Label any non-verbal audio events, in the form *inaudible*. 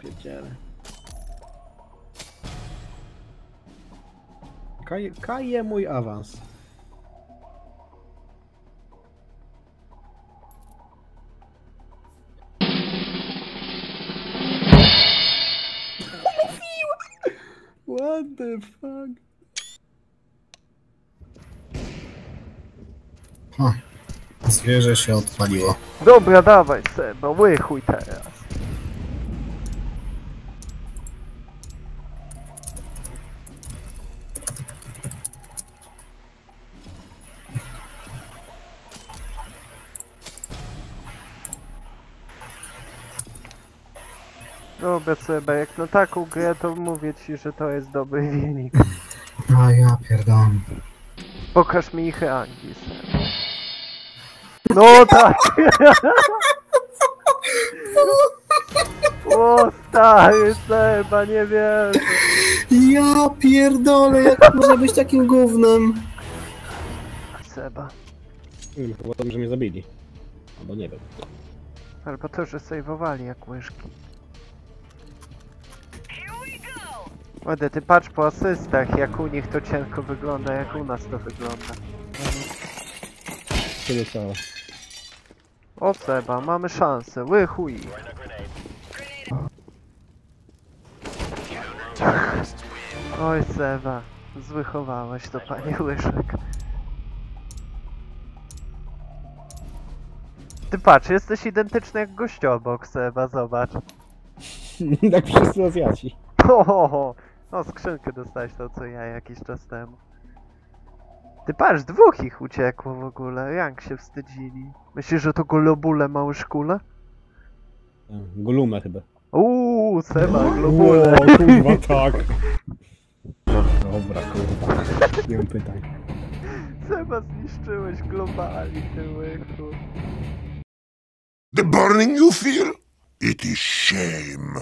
Pierdziele. Kaj, kaje mój awans. *laughs* What the fuck? O, zwierzę się odpaliło. Dobra, dawaj Seba, łychuj teraz. Dobra Seba, jak na taką grę to mówię ci, że to jest dobry wynik. A ja pierdolę. Pokaż mi ich rangi, Seba. No tak! O stary Seba, nie wierzę. Ja pierdolę, jak może być takim gównem? Seba. Nie wiem, chyba tym, że mnie zabili. Albo nie wiem. Albo to, że sejwowali jak łyżki. Ode, ty patrz po asystach, jak u nich to cienko wygląda, jak u nas to wygląda. Tyle całe. O Seba, mamy szansę, łychuj. Oj Seba, zwychowałeś to panie łyżek. Ty patrz, jesteś identyczny jak gościa obok Seba, zobacz. *laughs* tak wszyscy Azjaci. Ohoho, no skrzynkę dostałeś to co ja jakiś czas temu. Ty patrz, dwóch ich uciekło w ogóle, jak się wstydzili. Myślisz, że to globule małe szkule? E, Goluma chyba. Uuu, Seba, globule. O, kurwa, *laughs* tak. Dobra, kurwa. Nie mam pytań. Seba zniszczyłeś globali, ty łyku. The burning you feel? It is shame.